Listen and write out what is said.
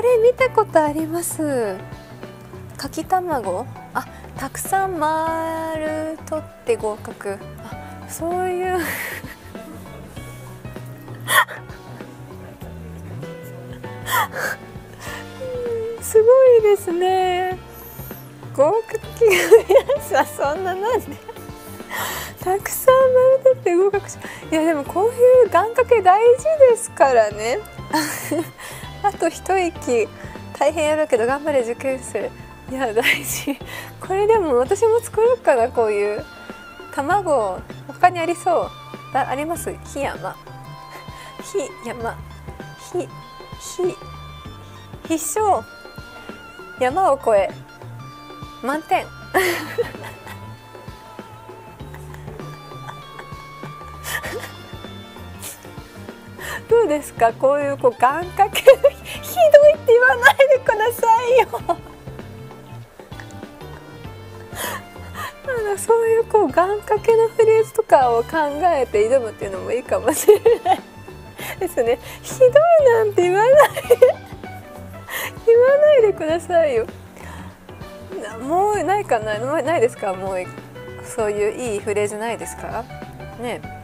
これ見たことあります。かき卵？あたくさん丸取って合格。あそういう。すごいですね。合格祈願やそんななんで。たくさん丸取って合格しいやでもこういう願掛け大事ですからね。あと一息大変やるけど頑張れ受験生いや大事。これでも私も作ろうかなこういう。卵他にありそう。だあります？ひ山。ひ山。ひひ必勝。山を越え。満点。どうですか？こういうこう願掛けひどいって言わないでくださいよ。あのそういうこう願掛けのフレーズとかを考えて挑むっていうのもいいかもしれない。ですね。ひどいなんて言わない。言わないでくださいよ。もうないかな。ないですか？もうそういういいフレーズないですか？ね。